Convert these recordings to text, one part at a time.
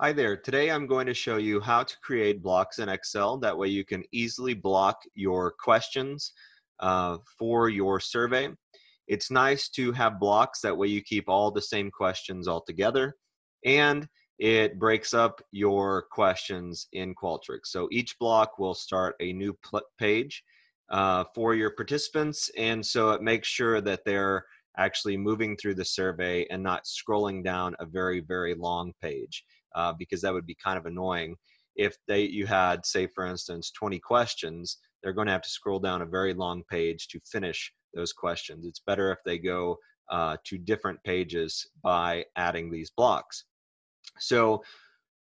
Hi there. Today I'm going to show you how to create blocks in Excel. That way you can easily block your questions uh, for your survey. It's nice to have blocks. That way you keep all the same questions all together. And it breaks up your questions in Qualtrics. So each block will start a new page uh, for your participants. And so it makes sure that they're actually moving through the survey and not scrolling down a very, very long page uh, because that would be kind of annoying. If they you had, say, for instance, 20 questions, they're going to have to scroll down a very long page to finish those questions. It's better if they go uh, to different pages by adding these blocks. So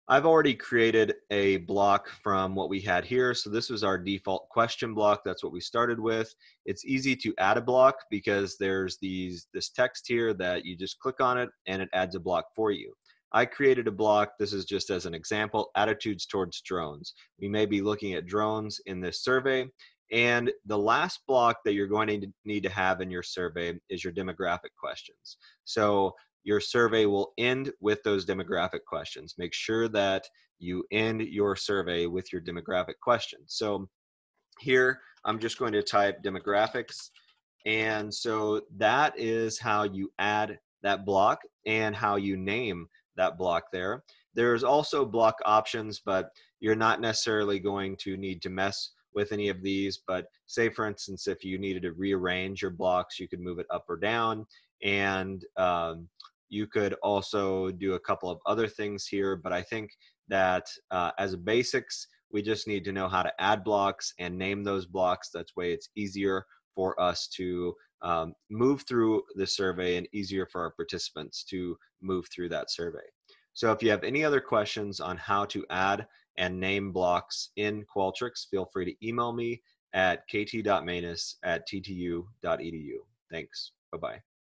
I've already created a block from what we had here. So this was our default question block. That's what we started with. It's easy to add a block because there's these this text here that you just click on it and it adds a block for you. I created a block. This is just as an example, attitudes towards drones. We may be looking at drones in this survey. And the last block that you're going to need to have in your survey is your demographic questions. So your survey will end with those demographic questions. Make sure that you end your survey with your demographic questions. So here, I'm just going to type demographics. And so that is how you add that block and how you name that block there. There's also block options, but you're not necessarily going to need to mess with any of these. But say, for instance, if you needed to rearrange your blocks, you could move it up or down. And um, you could also do a couple of other things here. But I think that uh, as a basics, we just need to know how to add blocks and name those blocks. That's way it's easier for us to um, move through the survey and easier for our participants to move through that survey. So if you have any other questions on how to add and name blocks in Qualtrics, feel free to email me at kt.manis at ttu.edu. Thanks. Bye-bye.